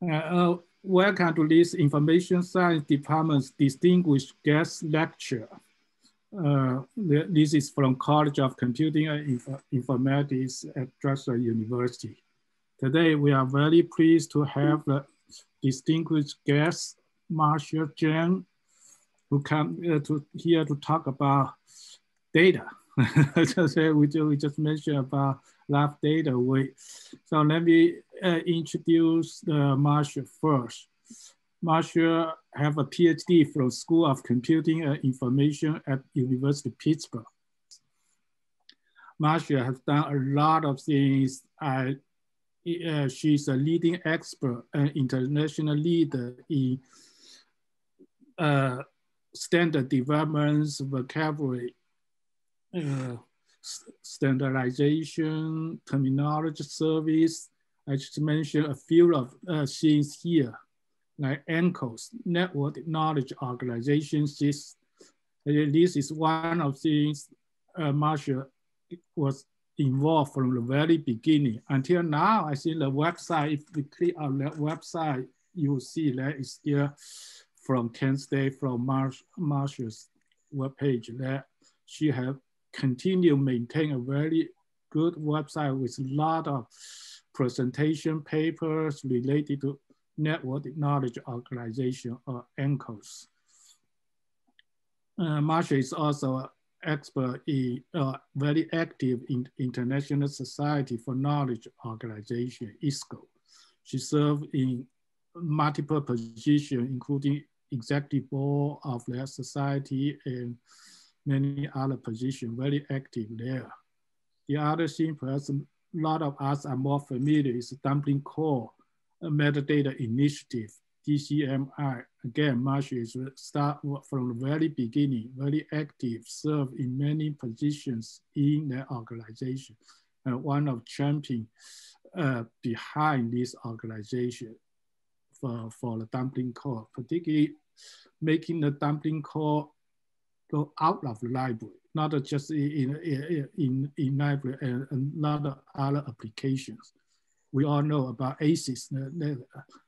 Uh, uh, welcome to this Information Science Department's Distinguished Guest Lecture. Uh, this is from College of Computing and Inf Informatics at Drexel University. Today, we are very pleased to have the distinguished guest, Marcia Zeng, who come uh, to here to talk about data. just, we, we just mentioned about Love Data. We, so let me uh, introduce uh, first. Marcia have a PhD from School of Computing and Information at University of Pittsburgh. Marcia has done a lot of things. Uh, uh, she's a leading expert and international leader in uh, standard developments, vocabulary, uh, standardization, terminology service. I just mentioned a few of uh, things here, like NKOS, Network Knowledge Organization System. This is one of things uh, Marcia was involved from the very beginning. Until now, I think the website, if we click on that website, you will see that it's still from Kent State, from Marsh, Marcia's webpage that she have continue maintain a very good website with a lot of presentation papers related to network knowledge organization or NKOS. Uh, Marcia is also an expert in uh, very active in International Society for Knowledge Organization, ISKO. She served in multiple positions, including executive board of that society and many other positions, very active there. The other thing, perhaps a lot of us are more familiar is Dublin Core Metadata Initiative, DCMI. Again, Marcia is start from the very beginning, very active, serve in many positions in the organization. And one of champion uh, behind this organization for, for the Dublin Core, particularly making the Dublin Core go out of the library, not just in, in, in, in library and, and lot other applications. We all know about ASIS, the, the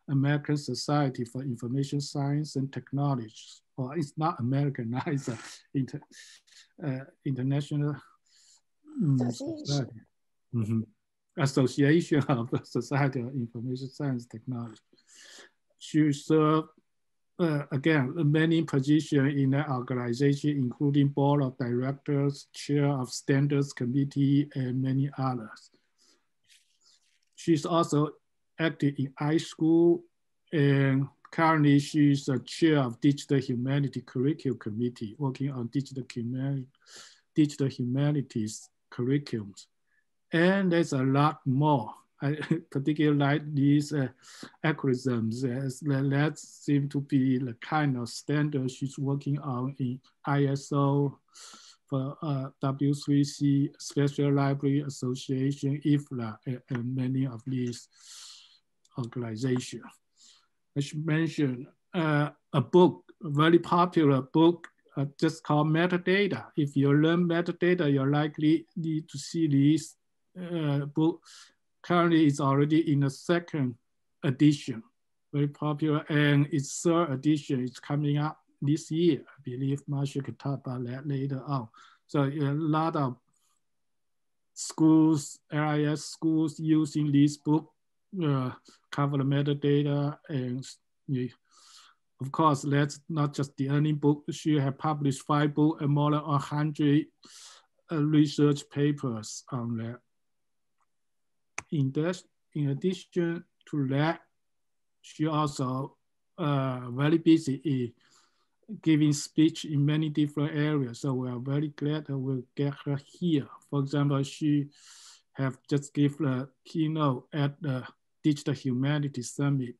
American Society for Information Science and Technology, or it's not American, it's an inter, uh, international um. Mm -hmm. Association of the Society of Information Science Technology. She served uh, again, many positions in the organization, including board of directors, chair of standards committee, and many others. She's also active in iSchool, and currently she's the chair of Digital Humanity Curriculum Committee, working on digital, digital humanities curriculums. And there's a lot more. I particularly like these uh, algorithms as that seem to be the kind of standard she's working on in ISO for uh, W3C Special Library Association, IFLA, and, and many of these organizations. I should mention uh, a book, a very popular book uh, just called Metadata. If you learn metadata, you're likely need to see this uh, book currently it's already in the second edition, very popular, and its third edition is coming up this year. I believe Marcia could talk about that later on. So a lot of schools, LIS schools using this book uh, cover the metadata and of course, that's not just the only book. She has published five books and more than 100 uh, research papers on that in, this, in addition to that, she also uh, very busy in giving speech in many different areas. So we are very glad that we'll get her here. For example, she have just given a keynote at the Digital Humanities Summit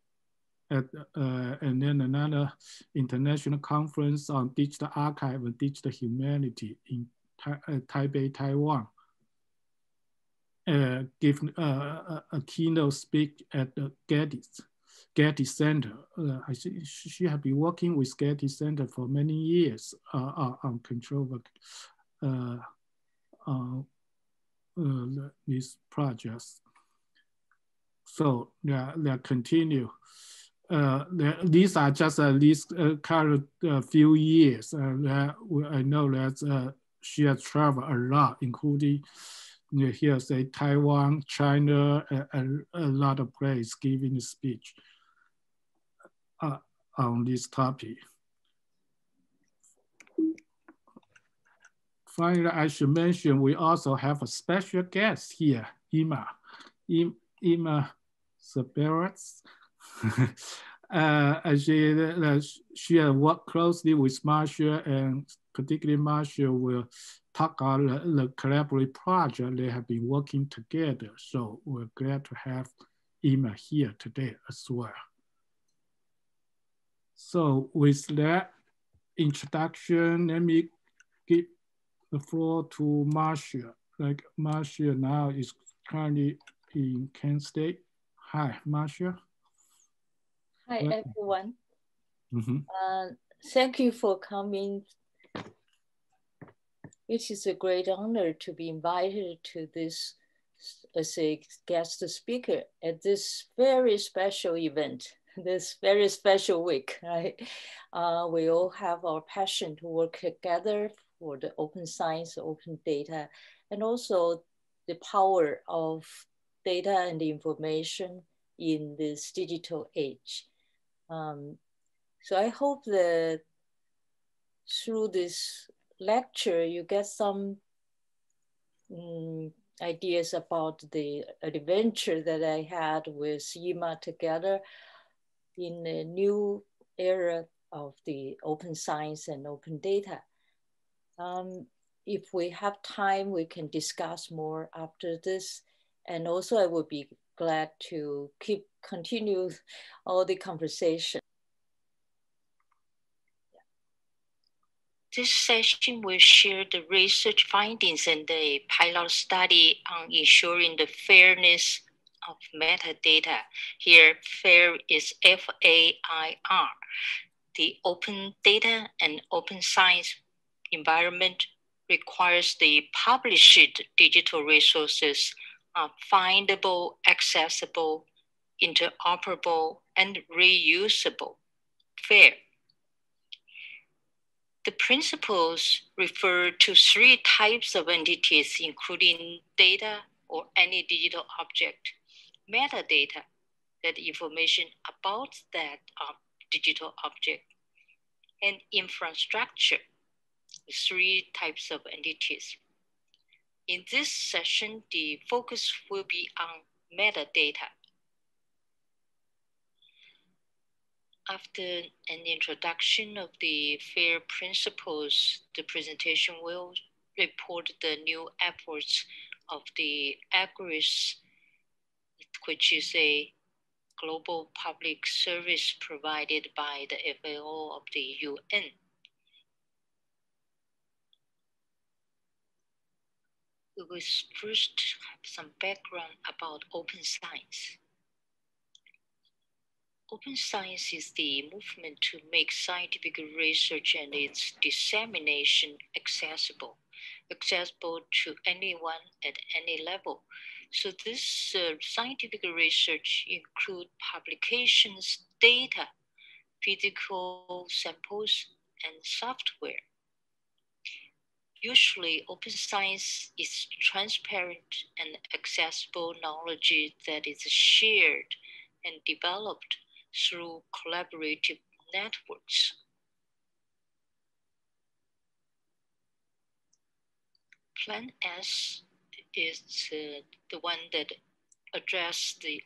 at, uh, and then another international conference on digital archive and digital humanity in uh, Taipei, Taiwan uh, give uh, a, a, keynote speak at the Getty, Getty Center. Uh, I think she has been working with Getty Center for many years uh, uh, on control of uh, these projects. So they they continue. Uh, these are just at least uh, current uh, few years. Uh, I know that uh, she has traveled a lot, including know, here say Taiwan, China, and a lot of places giving a speech uh, on this topic. Finally, I should mention we also have a special guest here, Imma. Imma Subirats. uh, she, uh, she has worked closely with Marshall and particularly Marshall will talk about the, collaborative project they have been working together. So we're glad to have Imma here today as well. So with that introduction, let me give the floor to Marcia. Like Marcia now is currently in Kent State. Hi, Marcia. Hi, everyone. Mm -hmm. uh, thank you for coming. It is a great honor to be invited to this as a guest speaker at this very special event, this very special week. Right? Uh, we all have our passion to work together for the open science, open data, and also the power of data and information in this digital age. Um, so I hope that through this lecture, you get some um, ideas about the adventure that I had with Imma together in a new era of the open science and open data. Um, if we have time, we can discuss more after this. And also I would be glad to keep continue all the conversation. This session will share the research findings and the pilot study on ensuring the fairness of metadata. Here, FAIR is F-A-I-R. The open data and open science environment requires the published digital resources are findable, accessible, interoperable, and reusable. FAIR. The principles refer to three types of entities, including data or any digital object, metadata, that information about that uh, digital object, and infrastructure, three types of entities. In this session, the focus will be on metadata. After an introduction of the FAIR principles, the presentation will report the new efforts of the AGRIS, which is a global public service provided by the FAO of the UN. We will first have some background about open science. Open science is the movement to make scientific research and its dissemination accessible, accessible to anyone at any level. So this uh, scientific research include publications, data, physical samples, and software. Usually, open science is transparent and accessible knowledge that is shared and developed through collaborative networks. Plan S is uh, the one that addresses the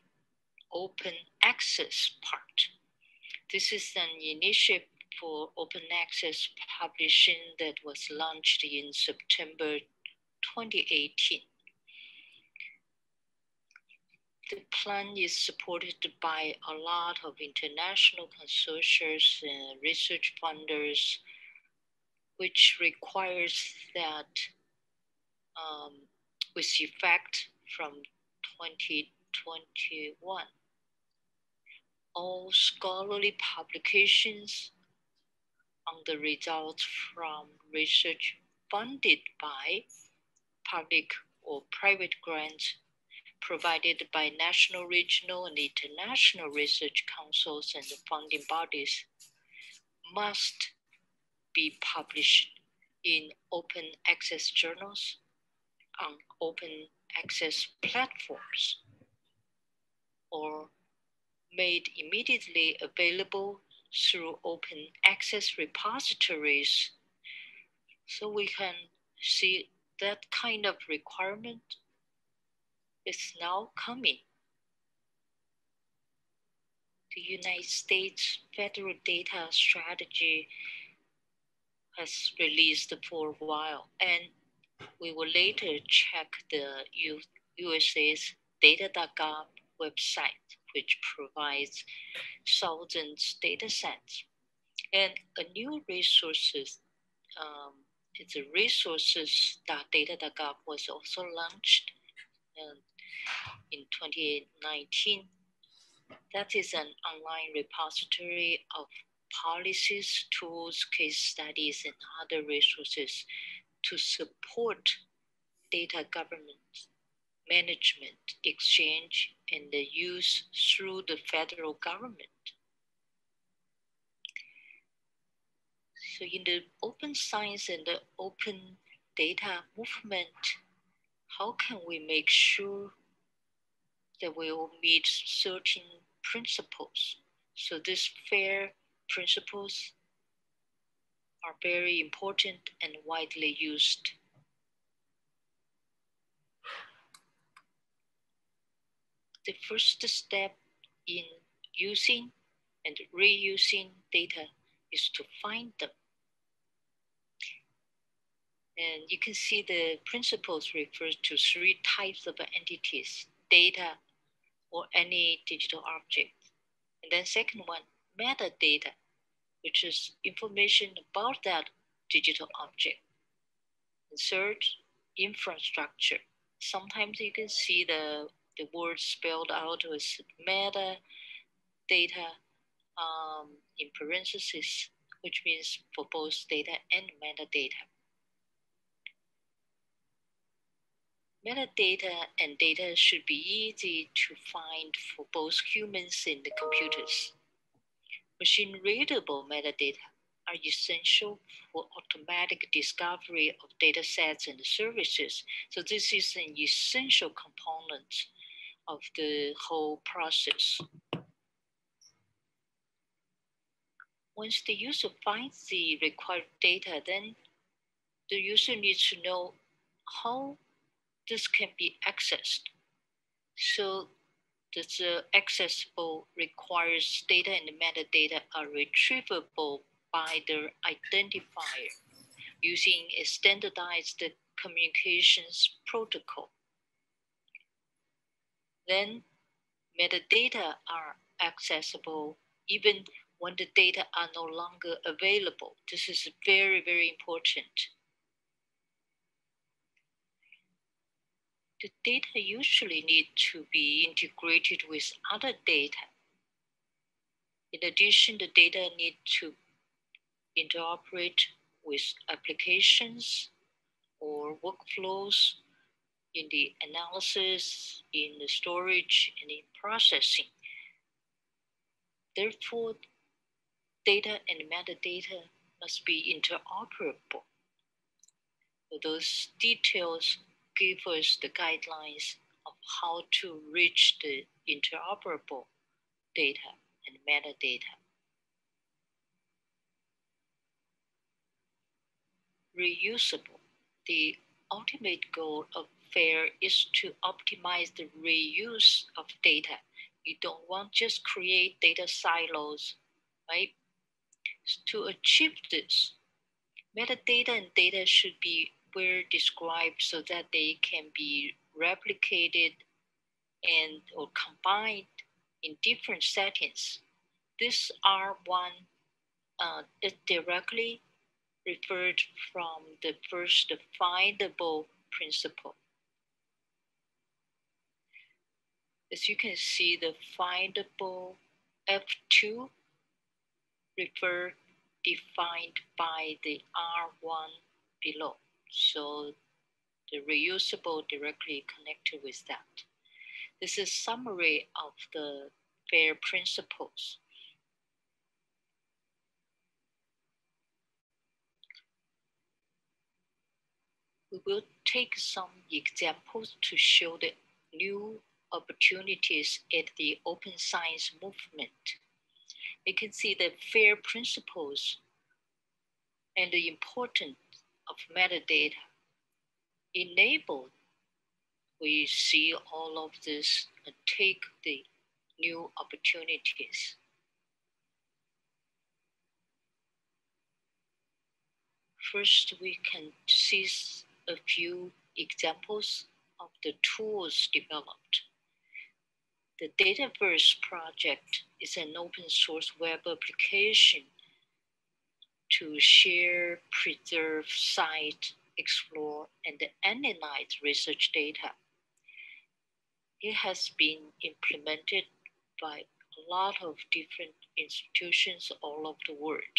open access part. This is an initiative for open access publishing that was launched in September 2018 the plan is supported by a lot of international consortia and research funders, which requires that um, with effect from 2021, all scholarly publications on the results from research funded by public or private grants provided by national, regional, and international research councils and funding bodies must be published in open access journals on open access platforms or made immediately available through open access repositories. So we can see that kind of requirement is now coming. The United States Federal Data Strategy has released for a while, and we will later check the USA's data.gov website, which provides thousands data sets. And a new resources, um, it's a resources.data.gov was also launched in 2019. That is an online repository of policies, tools, case studies, and other resources to support data government, management, exchange, and the use through the federal government. So in the open science and the open data movement, how can we make sure that will meet certain principles? So these FAIR principles are very important and widely used. The first step in using and reusing data is to find them. And you can see the principles refer to three types of entities, data or any digital object. And then second one, metadata, which is information about that digital object. And third, infrastructure. Sometimes you can see the, the word spelled out with meta data um, in parentheses, which means for both data and metadata. Metadata and data should be easy to find for both humans and the computers. Machine readable metadata are essential for automatic discovery of data sets and services. So this is an essential component of the whole process. Once the user finds the required data, then the user needs to know how this can be accessed. So this uh, accessible requires data and metadata are retrievable by the identifier using a standardized communications protocol. Then metadata are accessible even when the data are no longer available. This is very, very important. The data usually need to be integrated with other data. In addition, the data need to interoperate with applications or workflows in the analysis, in the storage, and in processing. Therefore, data and metadata must be interoperable. Those details give us the guidelines of how to reach the interoperable data and metadata. Reusable. The ultimate goal of FAIR is to optimize the reuse of data. You don't want just create data silos, right? To achieve this, metadata and data should be were described so that they can be replicated and or combined in different settings. This R1 uh, is directly referred from the first findable principle. As you can see, the findable F2 refer defined by the R1 below. So the reusable directly connected with that. This is summary of the FAIR principles. We will take some examples to show the new opportunities at the open science movement. We can see the FAIR principles and the importance of metadata enabled we see all of this and take the new opportunities. First, we can see a few examples of the tools developed. The Dataverse project is an open source web application to share, preserve, cite, explore, and analyze research data. It has been implemented by a lot of different institutions all over the world.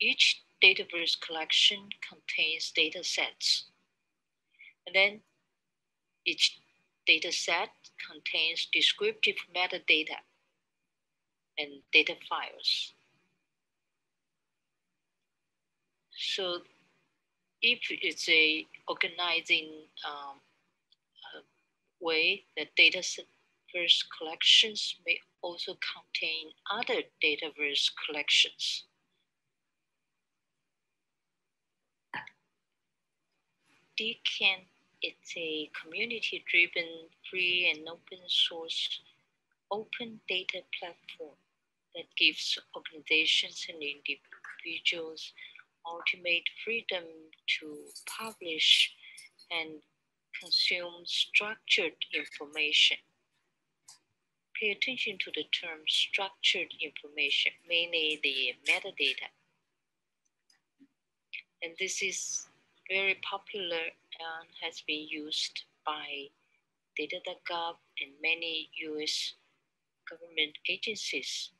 Each Dataverse collection contains data sets. And then each data set contains descriptive metadata and data files. So if it's a organizing um, uh, way, the Dataverse collections may also contain other data Dataverse collections. CKAN it's a community-driven, free and open source, open data platform that gives organizations and individuals ultimate freedom to publish and consume structured information. Pay attention to the term structured information, mainly the metadata. And this is very popular and has been used by data.gov and many US government agencies.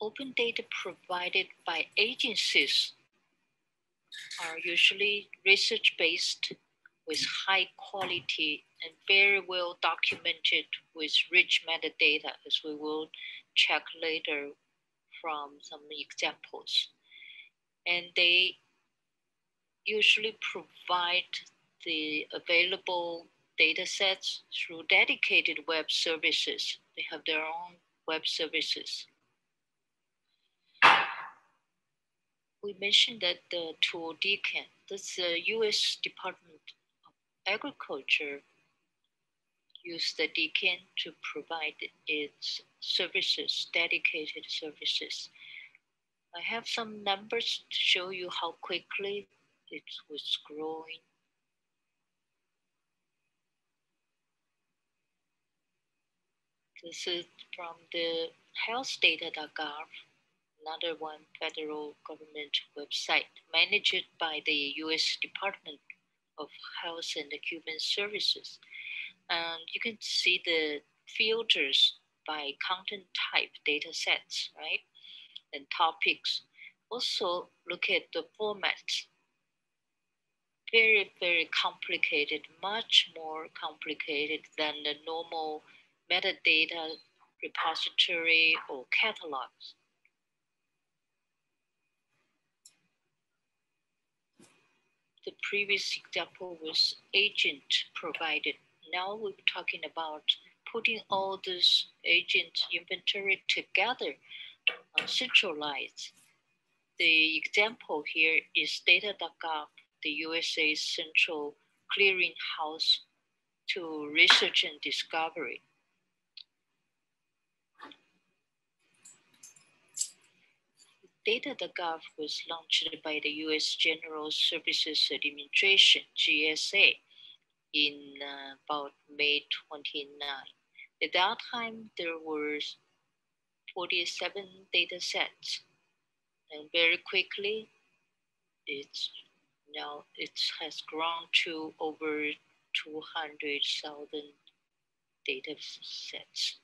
Open data provided by agencies are usually research-based with high quality and very well documented with rich metadata, as we will check later from some examples. And they usually provide the available data sets through dedicated web services. They have their own web services. We mentioned that the tool CKAN, that's the uh, US Department of Agriculture use the CKAN to provide its services, dedicated services. I have some numbers to show you how quickly it was growing. This is from the healthdata.gov, another one federal government website managed by the US Department of Health and Human Services. And you can see the filters by content type data sets, right? And topics. Also look at the format. Very, very complicated, much more complicated than the normal metadata repository or catalogs. Previous example was agent provided now we're talking about putting all this agent inventory together, uh, centralized. The example here is data.gov, the USA's central clearinghouse to research and discovery. Data.gov was launched by the US General Services Administration, GSA, in uh, about May 29. At that time, there were 47 data sets. And very quickly, it's now it has grown to over 200,000 data sets.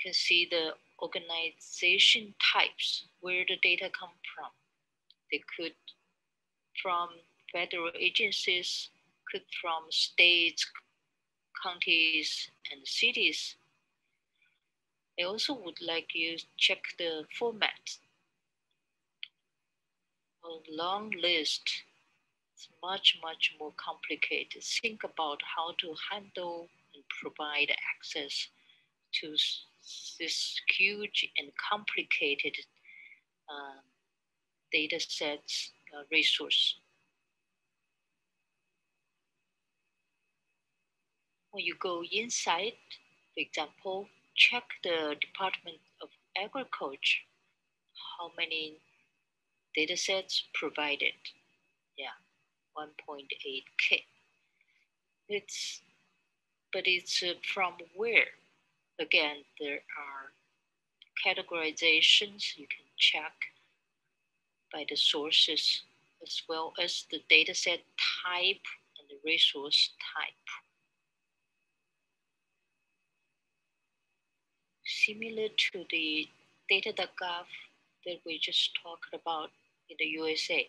Can see the organization types, where the data come from. They could from federal agencies, could from states, counties, and cities. I also would like you to check the format. A long list it's much, much more complicated. Think about how to handle and provide access to this huge and complicated uh, data sets uh, resource. When you go inside, for example, check the Department of Agriculture, how many data sets provided. Yeah, 1.8K. It's, but it's uh, from where? Again, there are categorizations you can check by the sources as well as the dataset type and the resource type. Similar to the data.gov that we just talked about in the USA,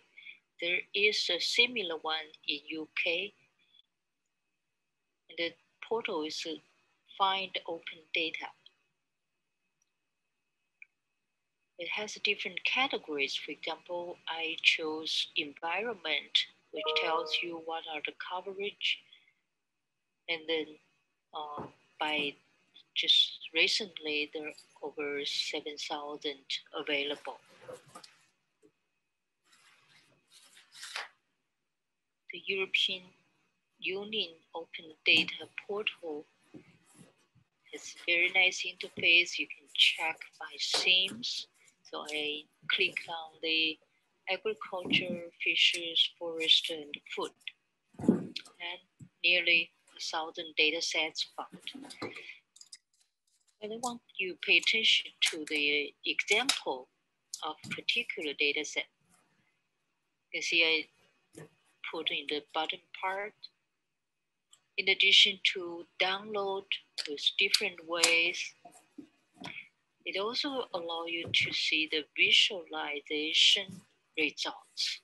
there is a similar one in UK. And the portal is Find Open Data. It has different categories. For example, I chose environment, which tells you what are the coverage. And then uh, by just recently, there are over 7,000 available. The European Union Open Data Portal has very nice interface. You can check my themes so I click on the agriculture, fisheries, forest, and food. And nearly a thousand data sets found. And I want you pay attention to the example of particular data set. You see I put in the bottom part. In addition to download with different ways it also allows you to see the visualization results.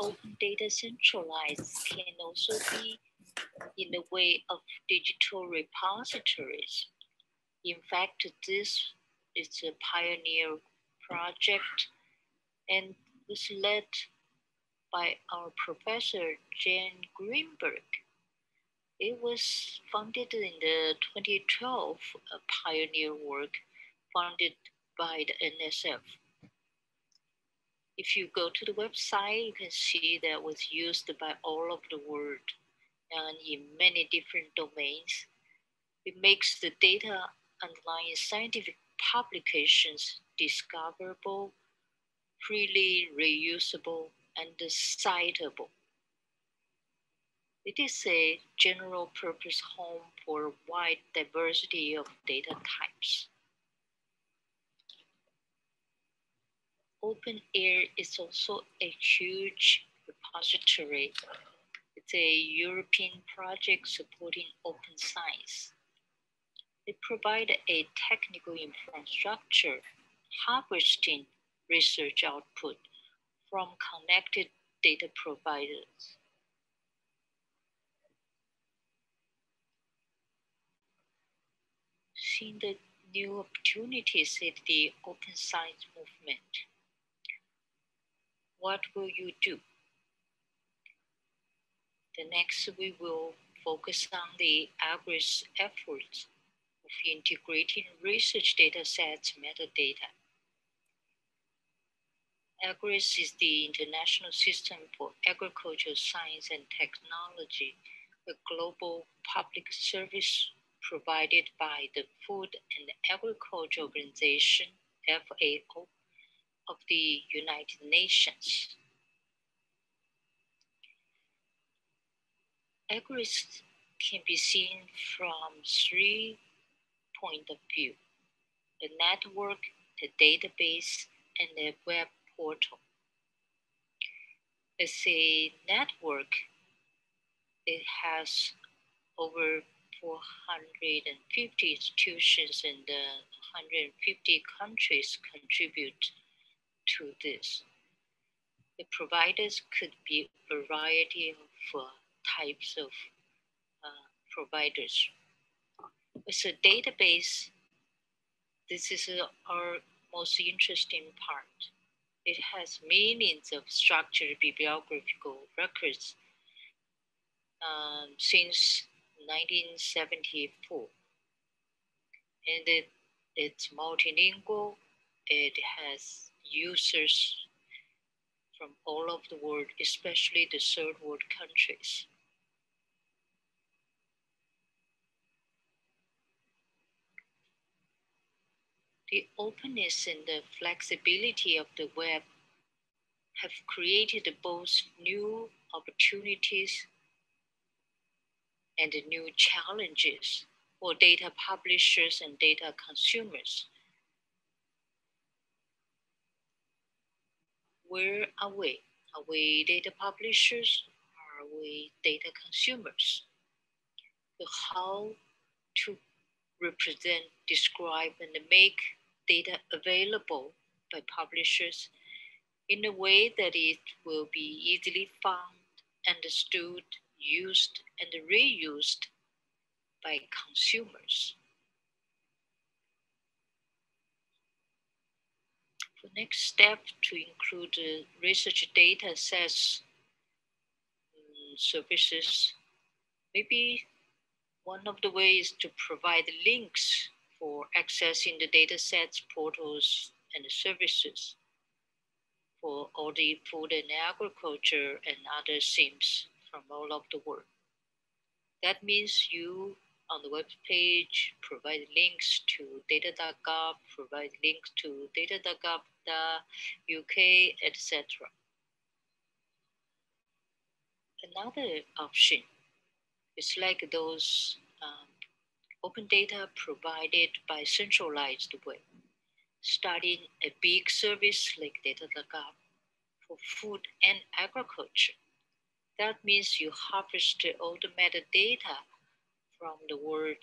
Open data centralized can also be in the way of digital repositories. In fact, this is a pioneer project and was led by our professor Jane Greenberg it was founded in the 2012 a pioneer work funded by the NSF. If you go to the website, you can see that was used by all over the world and in many different domains. It makes the data underlying scientific publications discoverable, freely reusable, and citable. It is a general purpose home for a wide diversity of data types. OpenAIRE is also a huge repository. It's a European project supporting open science. They provide a technical infrastructure harvesting research output from connected data providers. seeing the new opportunities in the open science movement. What will you do? The next, we will focus on the AGRIS efforts of integrating research data sets metadata. AGRIS is the International System for Agricultural Science and Technology, a global public service provided by the Food and Agriculture Organization, FAO, of the United Nations. AGRIS can be seen from three point of view, the network, the database, and the web portal. It's a network, it has over 450 institutions in the 150 countries contribute to this. The providers could be a variety of uh, types of uh, providers. It's a database. This is uh, our most interesting part. It has millions of structured bibliographical records um, since 1974. And it, it's multilingual. It has users from all over the world, especially the third world countries. The openness and the flexibility of the web have created both new opportunities and new challenges for data publishers and data consumers. Where are we? Are we data publishers? Are we data consumers? How to represent, describe, and make data available by publishers in a way that it will be easily found, understood, used and reused by consumers. The next step to include uh, research data sets um, services, maybe one of the ways to provide links for accessing the data sets, portals, and services for all the food and agriculture and other themes from all over the world. That means you on the web page provide links to data.gov, provide links to data.gov.uk, etc. Another option is like those um, open data provided by centralized web, starting a big service like data.gov for food and agriculture that means you harvest all the metadata from the world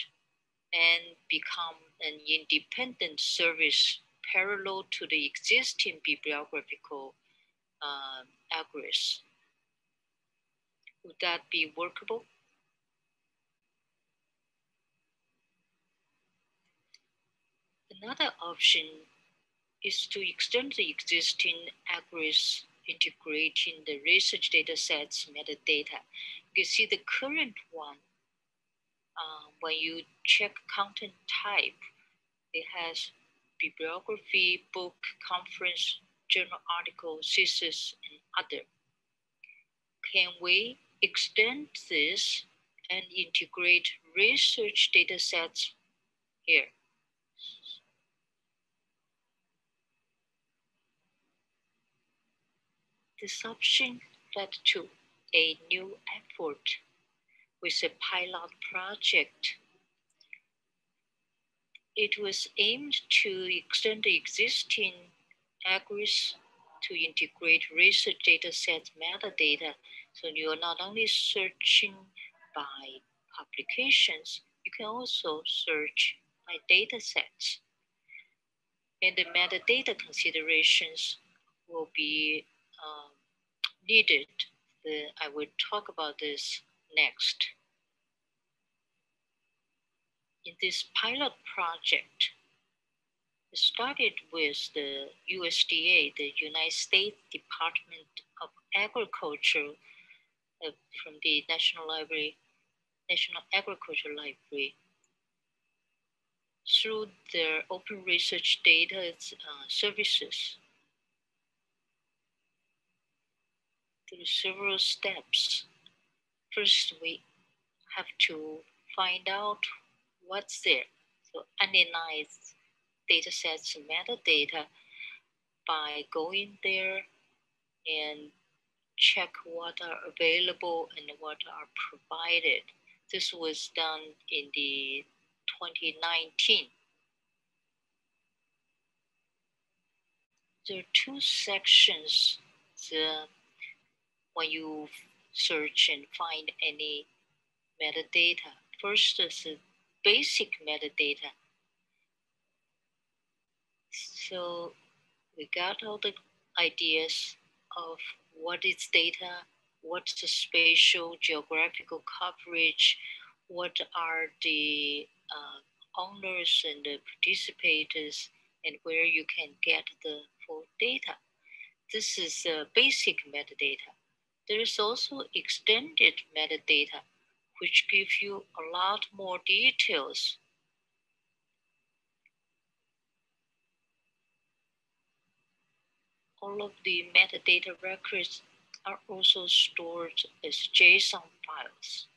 and become an independent service parallel to the existing bibliographical um. Would that be workable? Another option is to extend the existing algorithms integrating the research data sets metadata. You see the current one, uh, when you check content type, it has bibliography, book, conference, journal article, thesis, and other. Can we extend this and integrate research data sets here? This option led to a new effort with a pilot project. It was aimed to extend the existing algorithms to integrate research data sets metadata. So you're not only searching by publications, you can also search by data sets. And the metadata considerations will be um, needed. I will talk about this next. In this pilot project, it started with the USDA, the United States Department of Agriculture, uh, from the National Library, National Agriculture Library, through their open research data uh, services through several steps. First, we have to find out what's there. So analyze data sets metadata by going there and check what are available and what are provided. This was done in the 2019. There are two sections. The when you search and find any metadata. First is basic metadata. So we got all the ideas of what is data, what's the spatial geographical coverage, what are the uh, owners and the participators, and where you can get the full data. This is uh, basic metadata. There is also extended metadata, which gives you a lot more details. All of the metadata records are also stored as JSON files.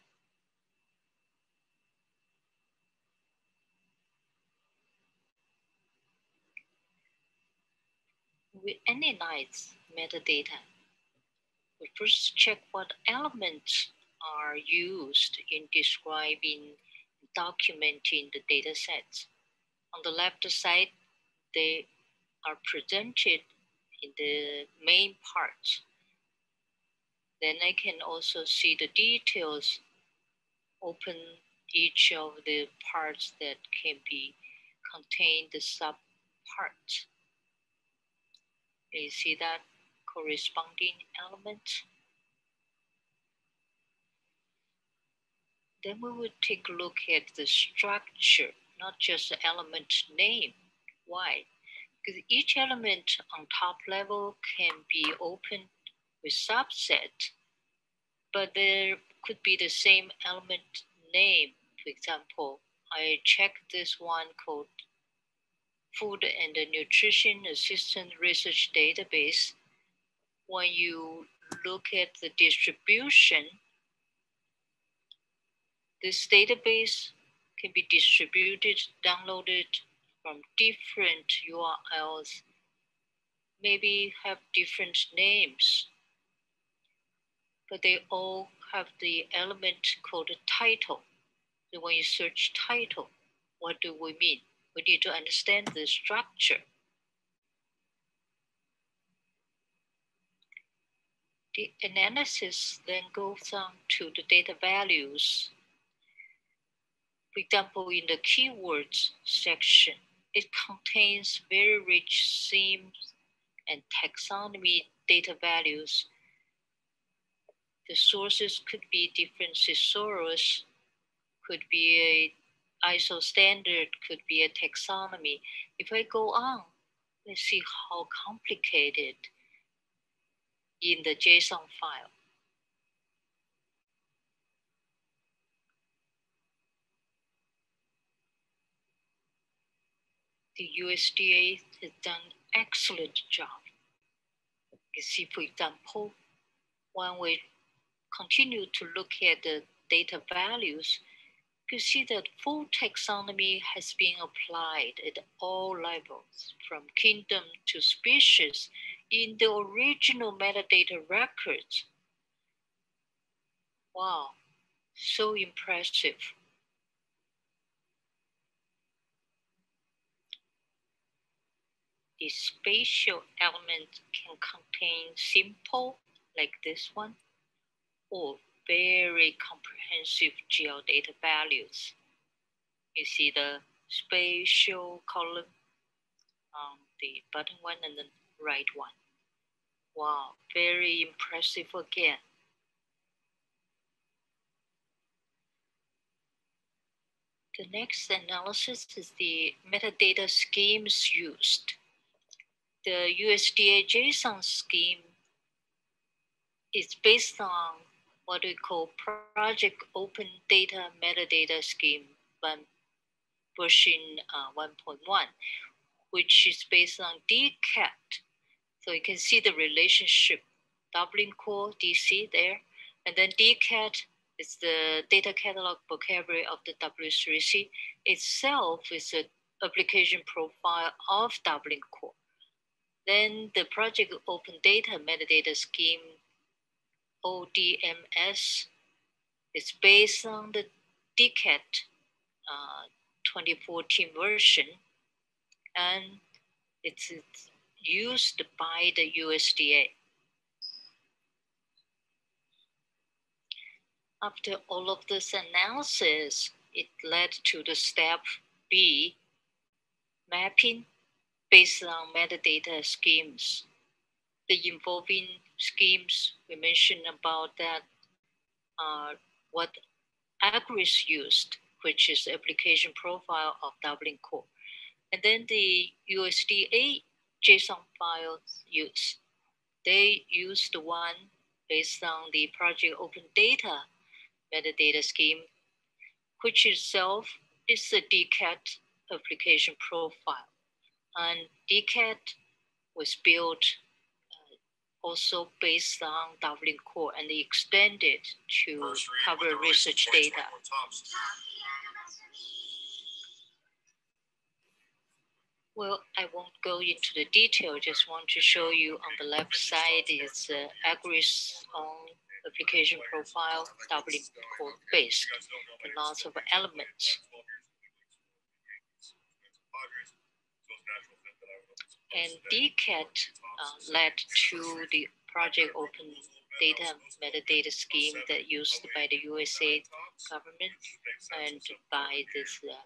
We analyze metadata. We first check what elements are used in describing, documenting the data sets. On the left side, they are presented in the main part. Then I can also see the details, open each of the parts that can be contained the sub parts. You see that corresponding element? Then we would take a look at the structure, not just the element name. Why? Because each element on top level can be opened with subset, but there could be the same element name. For example, I check this one called Food and Nutrition Assistant Research Database. When you look at the distribution, this database can be distributed, downloaded from different URLs, maybe have different names, but they all have the element called title. So when you search title, what do we mean? We need to understand the structure. The analysis then goes on to the data values for example, in the keywords section, it contains very rich themes and taxonomy data values. The sources could be different thesaurus, could be a ISO standard, could be a taxonomy. If I go on, let's see how complicated in the JSON file. the USDA has done excellent job. You see, for example, when we continue to look at the data values, you see that full taxonomy has been applied at all levels, from kingdom to species, in the original metadata records. Wow, so impressive. the spatial element can contain simple, like this one, or very comprehensive geodata values. You see the spatial column on the bottom one and the right one. Wow, very impressive again. The next analysis is the metadata schemes used the USDA JSON scheme is based on what we call Project Open Data Metadata Scheme one, version uh, 1.1, which is based on DCAT. So you can see the relationship, Dublin Core, DC there, and then DCAT is the data catalog vocabulary of the W3C itself is an application profile of Dublin Core. Then the project open data metadata scheme, ODMS, is based on the DCAT uh, 2014 version, and it's used by the USDA. After all of this analysis, it led to the step B, mapping based on metadata schemes. The involving schemes we mentioned about that are what Agris used, which is the application profile of Dublin Core. And then the USDA JSON files use. They use the one based on the project open data metadata scheme, which itself is a DCAT application profile. And DCAT was built uh, also based on Dublin Core and extended to cover research data. Well, I won't go into the detail, just want to show you on the left side is uh, Agris own application profile, Dublin Core based, and lots of elements. And DCAT uh, led to the project open data metadata scheme that used by the USA government and by this uh,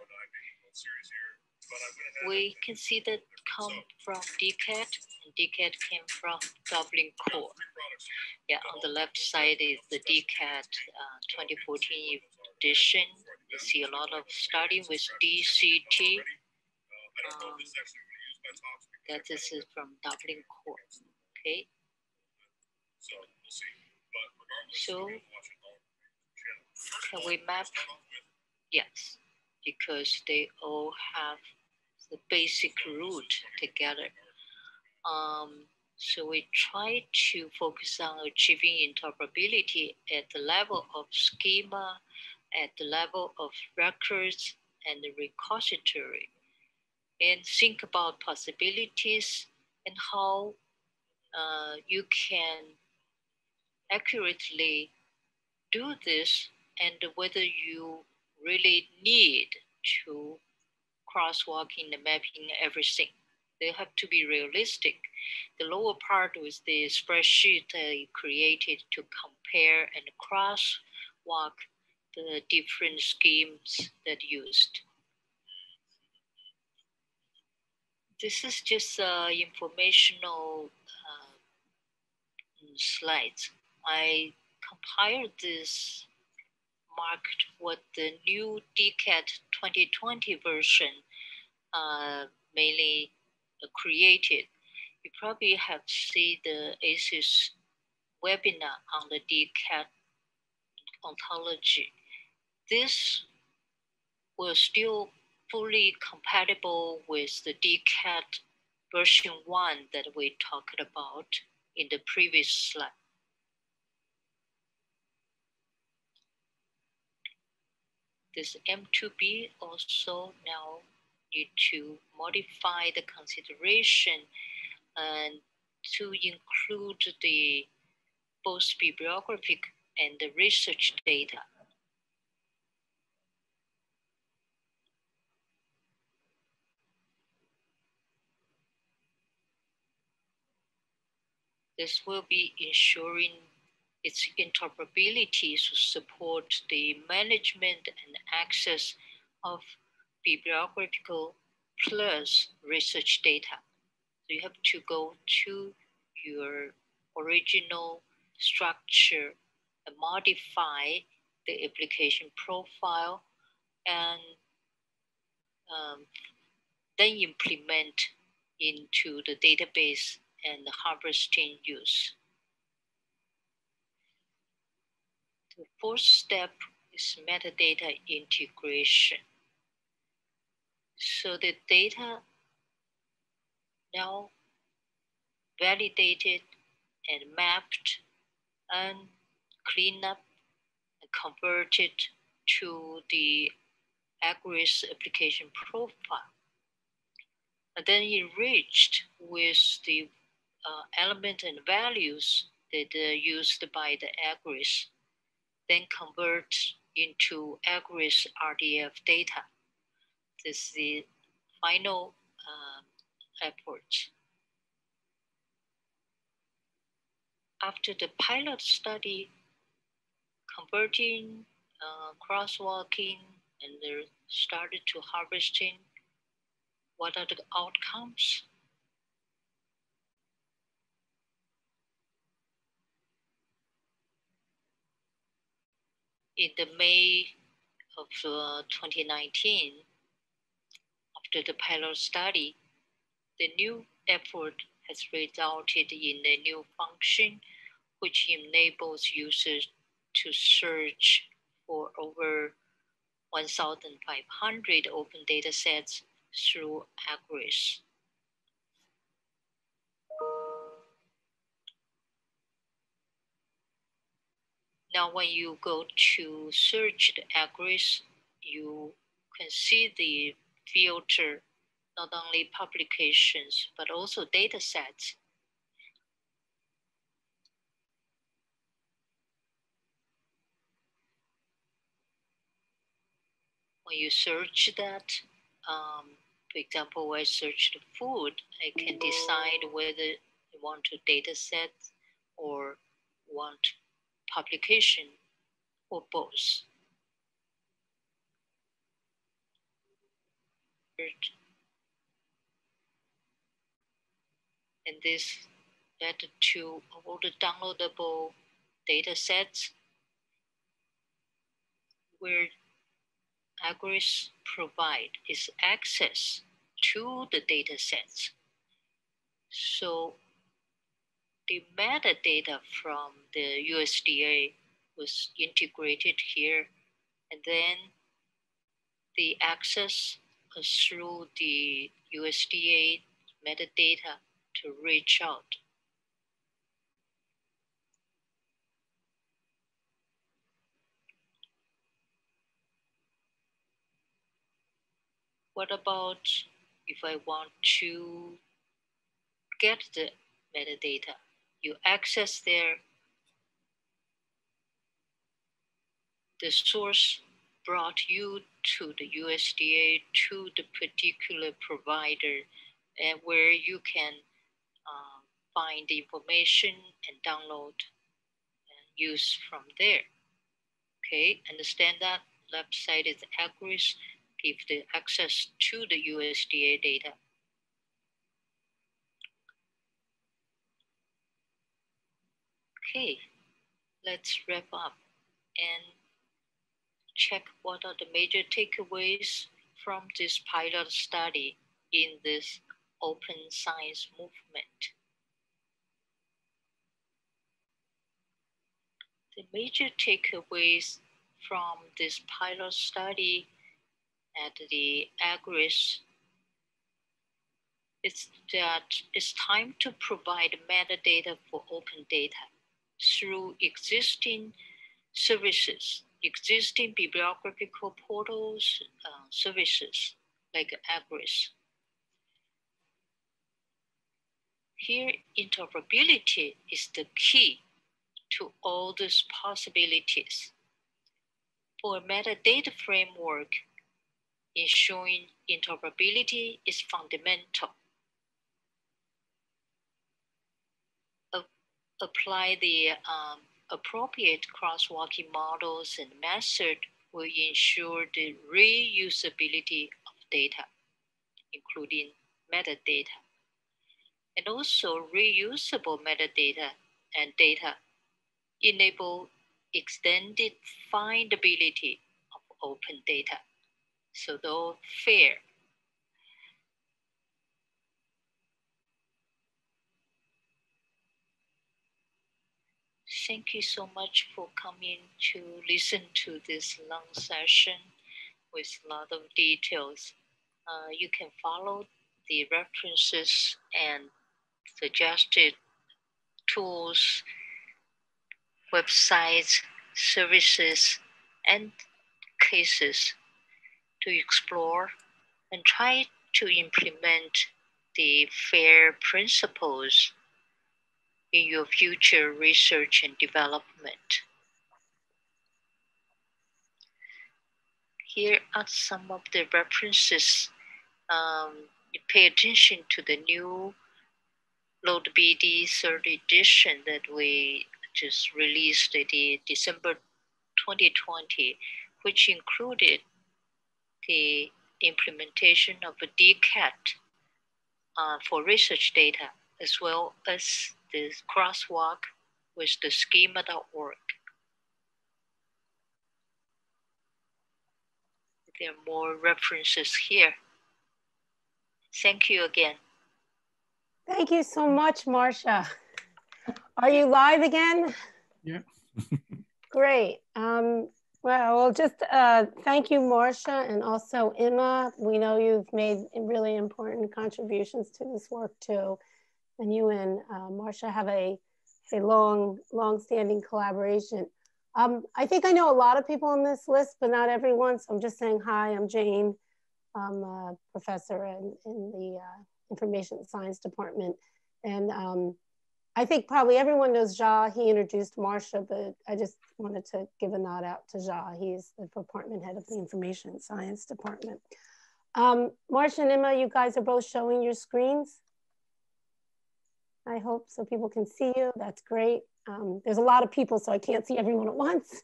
we can see that come from DCAT, and DCAT came from Dublin Core. Yeah, on the left side is the DCAT uh, 2014 edition. You see a lot of starting with DCT. Um, that this is from Dublin Core. Okay. So can we map? Yes, because they all have the basic root together. Um, so we try to focus on achieving interoperability at the level of schema, at the level of records and the repository, and think about possibilities and how uh, you can accurately do this and whether you really need to crosswalking, the mapping, everything. They have to be realistic. The lower part was the spreadsheet I created to compare and crosswalk the different schemes that used. This is just uh, informational uh, slides. I compiled this marked what the new DCAT 2020 version mainly created. You probably have seen the ASIS webinar on the DCAT ontology. This will still fully compatible with the DCAT version one that we talked about in the previous slide. This M2B also now need to modify the consideration and to include the both bibliographic and the research data. This will be ensuring its interoperability to support the management and access of bibliographical plus research data. So you have to go to your original structure and modify the application profile and um, then implement into the database and harvesting use. The fourth step is metadata integration. So the data now validated and mapped and cleaned up and converted to the Agris application profile. And then enriched with the uh, element and values that are used by the Agris, then convert into Agris RDF data this is the final uh, approach. After the pilot study converting, uh, crosswalking, and they started to harvesting. What are the outcomes? In the May of uh, 2019, after the pilot study, the new effort has resulted in a new function which enables users to search for over 1,500 open data sets through Agris. Now, when you go to search the Agris, you can see the filter not only publications, but also data sets. When you search that, um, for example, when I search the food, I can decide whether I want a data set or want publication or both. And this led to all the downloadable data sets where Agris provide is access to the data sets. So the metadata from the USDA was integrated here and then the access through the USDA metadata to reach out. What about if I want to get the metadata? You access there, the source brought you to the USDA to the particular provider and where you can um, find the information and download and use from there. Okay, understand that left side is Agris, give the access to the USDA data. Okay, let's wrap up and check what are the major takeaways from this pilot study in this open science movement. The major takeaways from this pilot study at the Agris is that it's time to provide metadata for open data through existing services, existing bibliographical portals, uh, services like Agris. Here, interoperability is the key to all these possibilities. For a metadata framework, ensuring interoperability is fundamental. apply the um, appropriate crosswalking models and methods will ensure the reusability of data, including metadata and also reusable metadata and data enable extended findability of open data. So though fair. Thank you so much for coming to listen to this long session with a lot of details. Uh, you can follow the references and suggested tools, websites, services, and cases to explore and try to implement the FAIR principles in your future research and development. Here are some of the references. Um, pay attention to the new LoadBD third edition that we just released in December 2020, which included the implementation of a DCAT uh, for research data, as well as the crosswalk with the schema.org. There are more references here. Thank you again. Thank you so much, Marcia. Are you live again? Yeah. Great. Um, well, well, just uh, thank you, Marcia, and also Imma. We know you've made really important contributions to this work too. And you and uh, Marcia have a, a long, long-standing collaboration. Um, I think I know a lot of people on this list, but not everyone. So I'm just saying hi, I'm Jane. I'm a professor in, in the uh, information science department. And um, I think probably everyone knows Ja. He introduced Marcia, but I just wanted to give a nod out to Ja. He's the department head of the information science department. Um, Marcia and Imma, you guys are both showing your screens. I hope so people can see you. That's great. Um, there's a lot of people, so I can't see everyone at once.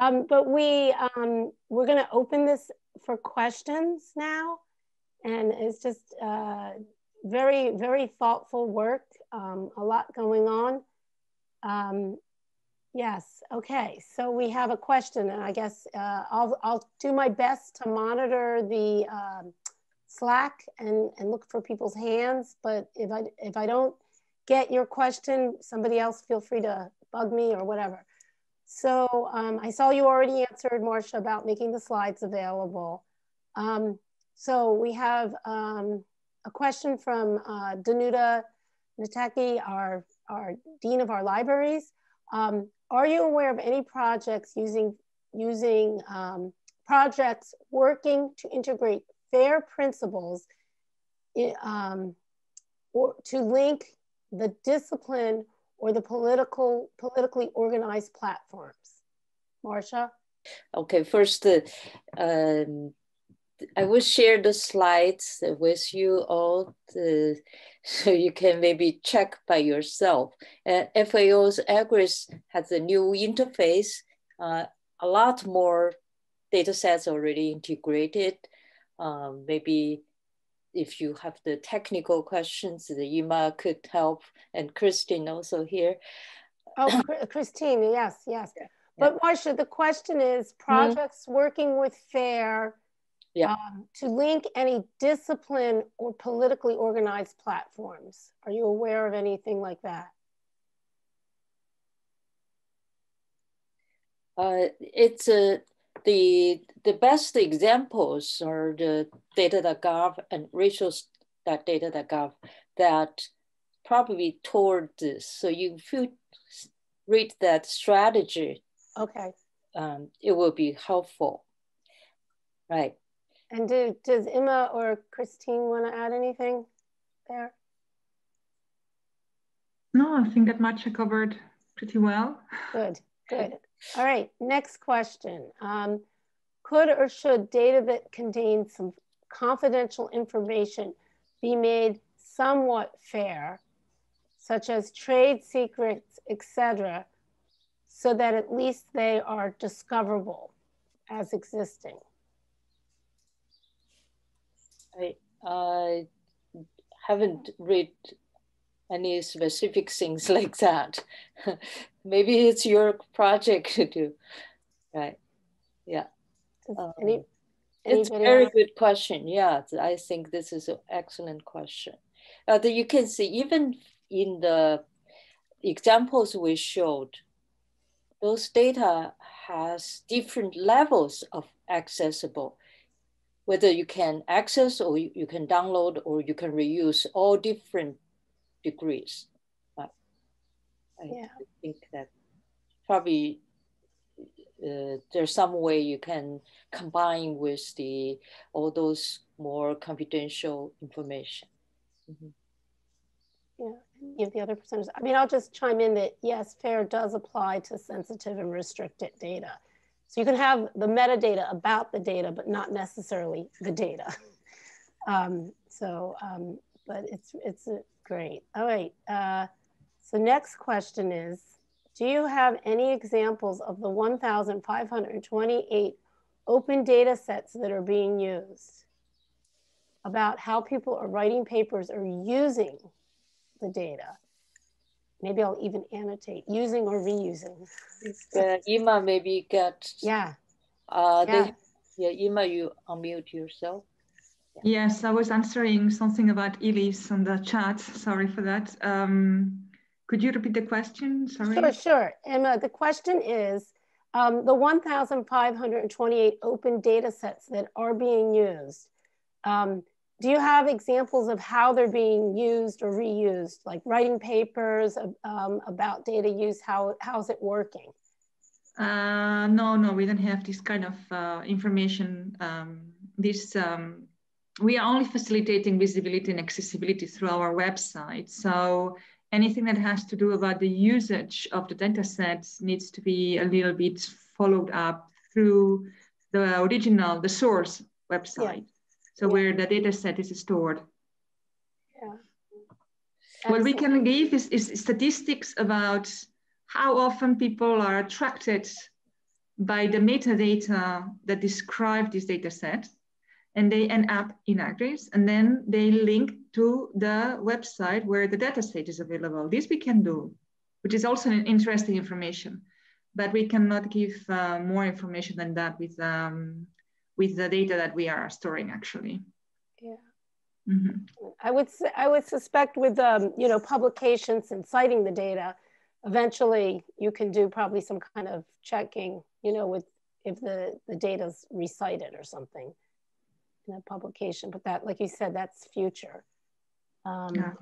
Um, but we, um, we're gonna open this for questions now. And it's just uh, very, very thoughtful work, um, a lot going on. Um, yes, okay, so we have a question and I guess uh, I'll, I'll do my best to monitor the um, Slack and, and look for people's hands, but if I, if I don't get your question, somebody else feel free to bug me or whatever. So um, I saw you already answered, Marcia, about making the slides available. Um, so we have um, a question from uh, Danuta Nitecki, our, our Dean of our libraries. Um, are you aware of any projects using, using um, projects working to integrate FAIR principles um, or to link the discipline or the political, politically organized platforms? Marcia? Okay, first, uh, um, I will share the slides with you all to, so you can maybe check by yourself. Uh, FAO's Agris has a new interface, uh, a lot more data sets already integrated. Um, maybe if you have the technical questions, the Imma could help, and Christine also here. Oh, Christine, yes, yes. Yeah. But Marcia, the question is mm-hmm. projects mm -hmm. working with FAIR yeah. Um, to link any discipline or politically organized platforms. Are you aware of anything like that? Uh, it's a, the, the best examples are the data.gov and ratios.data.gov that probably toward this. So you, if you read that strategy, okay, um, it will be helpful. Right. And do, does Imma or Christine want to add anything there? No, I think that much I covered pretty well. Good, good. All right, next question. Um, could or should data that contains some confidential information be made somewhat fair, such as trade secrets, etc., so that at least they are discoverable as existing? I, I haven't read any specific things like that. Maybe it's your project to do, right? Yeah. Um, any, it's a very else? good question. Yeah, I think this is an excellent question. Uh, you can see even in the examples we showed, those data has different levels of accessible whether you can access or you, can download or you can reuse all different degrees. I yeah. think that probably uh, there's some way you can combine with the all those more confidential information. Mm-hmm. Yeah, give the other percentages. I mean, I'll just chime in that yes, FAIR does apply to sensitive and restricted data. So you can have the metadata about the data, but not necessarily the data. Um, so, um, but it's, it's great. All right. Uh, so next question is, do you have any examples of the 1,528 open data sets that are being used about how people are writing papers or using the data? Maybe I'll even annotate using or reusing. Yeah, Imma maybe get. Yeah. Uh, yeah. They, yeah, Imma, you unmute yourself. Yes, I was answering something about ELIS on the chat. Sorry for that. Um, could you repeat the question? Sorry. Sure, sure. Imma, the question is um, the 1,528 open data sets that are being used. Um, do you have examples of how they're being used or reused, like writing papers um, about data use? How how's it working? Uh, no, no, we don't have this kind of uh, information. Um, this um, we are only facilitating visibility and accessibility through our website. So anything that has to do about the usage of the data sets needs to be a little bit followed up through the original, the source website. Yeah. So yeah. where the data set is stored. Yeah. What we can give is, is statistics about how often people are attracted by the metadata that describe this data set and they end up in Agris and then they link to the website where the data set is available. This we can do, which is also an interesting information, but we cannot give uh, more information than that with, um, with the data that we are storing actually. Yeah. Mm -hmm. I would I would suspect with um, you know publications and citing the data, eventually you can do probably some kind of checking, you know, with if the the data's recited or something in a publication, but that, like you said, that's future. Um, yeah.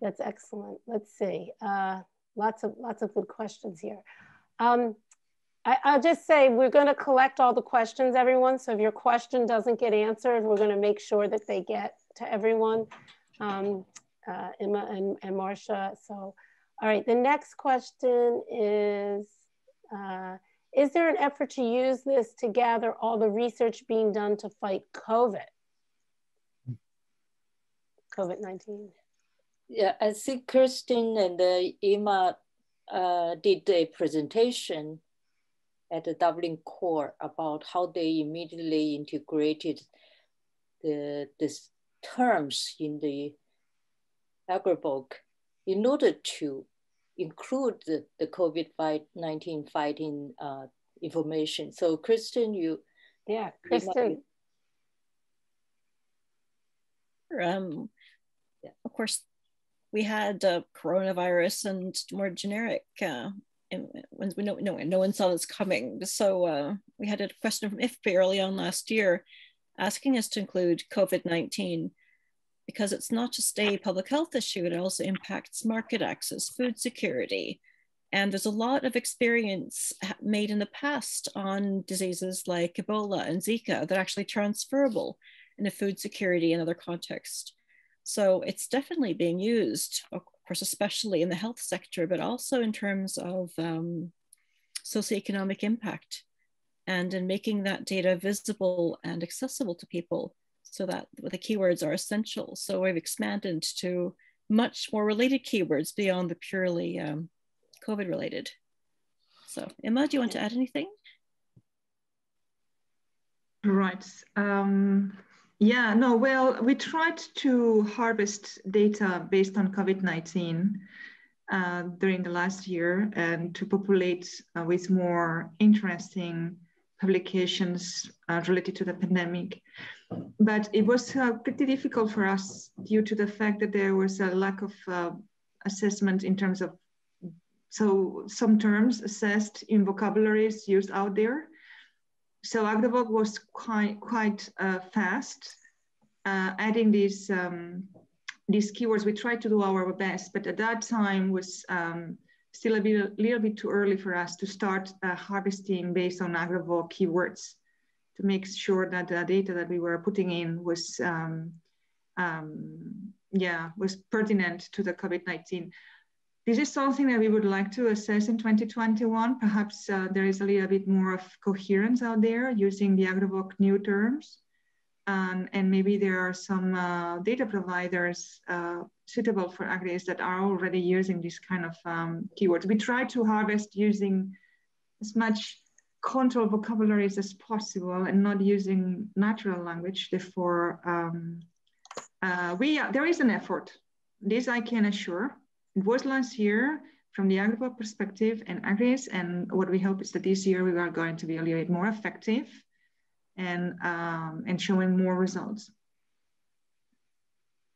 That's excellent. Let's see. Uh, lots of lots of good questions here. Um, I, will just say we're going to collect all the questions, everyone. So if your question doesn't get answered, we're going to make sure that they get to everyone, um, uh, Imma and, and Marcia. So, all right, the next question is, uh, is there an effort to use this to gather all the research being done to fight COVID? COVID-19. Yeah, I think Kirsten and uh, Imma uh, did a presentation at the Dublin Core about how they immediately integrated the this terms in the Agrovoc in order to include the, the COVID-19 fighting uh, information. So Kristen, you. Yeah, Kristen. Um, course, we had uh, coronavirus and more generic, uh, and know, no, no one saw this coming. So uh, we had a question from IFPRI early on last year asking us to include COVID-19 because it's not just a public health issue, it also impacts market access, food security. And there's a lot of experience made in the past on diseases like Ebola and Zika that are actually transferable in a food security and other context. So it's definitely being used, of course, especially in the health sector, but also in terms of um, socioeconomic impact and in making that data visible and accessible to people so that the keywords are essential. So we've expanded to much more related keywords beyond the purely um, COVID related. So Imma, do you want to add anything? Right. Um, yeah, no, well, we tried to harvest data based on COVID-19 uh, during the last year and to populate uh, with more interesting publications uh, related to the pandemic. But it was uh, pretty difficult for us due to the fact that there was a lack of uh, assessment in terms of, so some terms assessed in vocabularies used out there. So Agrovoc was quite, quite uh, fast uh, adding these, um, these keywords. We tried to do our best, but at that time was um, still a, bit, a little bit too early for us to start uh, harvesting based on Agrovoc keywords to make sure that the data that we were putting in was, um, um, yeah, was pertinent to the COVID-19. This is something that we would like to assess in 2021. Perhaps uh, there is a little bit more of coherence out there using the Agrovoc new terms. Um, and maybe there are some uh, data providers uh, suitable for agris that are already using these kind of um, keywords. We try to harvest using as much control vocabularies as possible and not using natural language. Therefore, um, uh, we there is an effort. This I can assure. It was last year from the Agrovoc perspective and agris, and what we hope is that this year we are going to be a little bit more effective and um, and showing more results.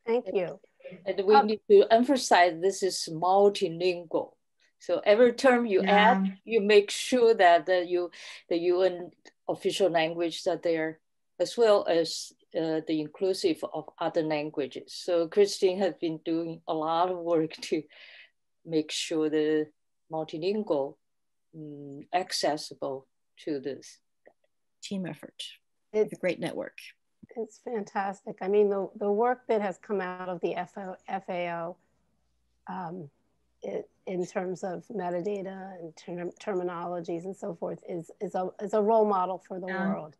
Thank you. And we um, need to emphasize this is multilingual. So every term you yeah. add, you make sure that the, you, the UN official language that there, as well as uh, the inclusive of other languages. So Christine has been doing a lot of work to make sure the multilingual um, accessible to this team effort. It's a great network. It's fantastic. I mean, the, the work that has come out of the FO, FAO um, it, in terms of metadata and term, terminologies and so forth is, is, a, is a role model for the yeah. world.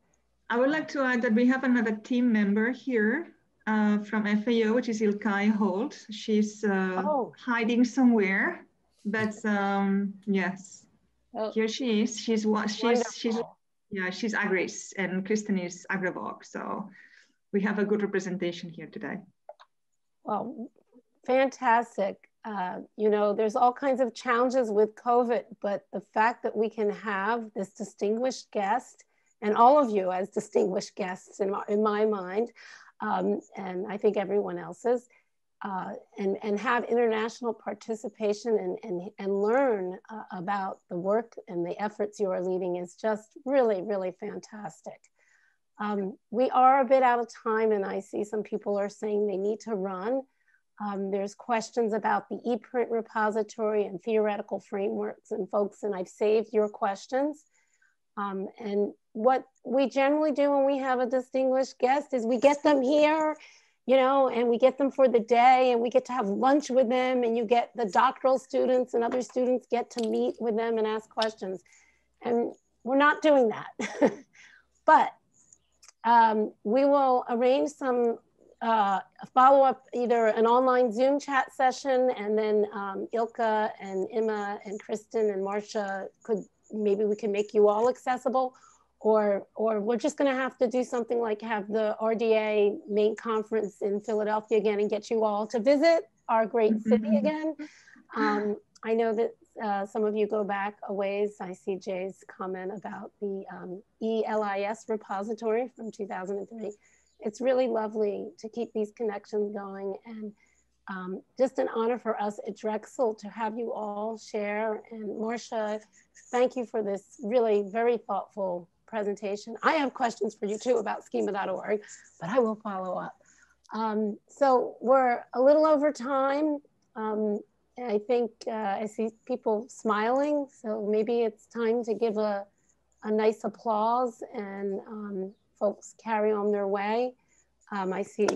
I would like to add that we have another team member here uh, from FAO, which is Ilkay Holt. She's uh, oh. hiding somewhere, but um, yes, oh. here she is. She's she's Wonderful. she's yeah she's Agris and Kristen is Agrovoc. So we have a good representation here today. Well, fantastic uh, you know, there's all kinds of challenges with COVID, but the fact that we can have this distinguished guest and all of you as distinguished guests in my, in my mind, um, and I think everyone else's, uh, and, and have international participation and, and, and learn uh, about the work and the efforts you are leading is just really, really fantastic. Um, we are a bit out of time and I see some people are saying they need to run. Um, there's questions about the ePrint repository and theoretical frameworks and folks, and I've saved your questions. Um, and what we generally do when we have a distinguished guest is we get them here, you know, and we get them for the day and we get to have lunch with them and you get the doctoral students and other students get to meet with them and ask questions. And we're not doing that. but um, we will arrange some uh, follow up either an online Zoom chat session and then um, Ilka and Imma and Kristen and Marcia could, maybe we can make you all accessible or, or we're just gonna have to do something like have the RDA main conference in Philadelphia again and get you all to visit our great mm-hmm. city again. Um, I know that uh, some of you go back a ways. I see Jay's comment about the um, ELIS repository from 2003 it's really lovely to keep these connections going and um, just an honor for us at Drexel to have you all share. And Marcia, thank you for this really very thoughtful presentation. I have questions for you too about schema.org, but I will follow up. Um, so we're a little over time. Um, I think uh, I see people smiling, so maybe it's time to give a, a nice applause and um, folks carry on their way. Um, I see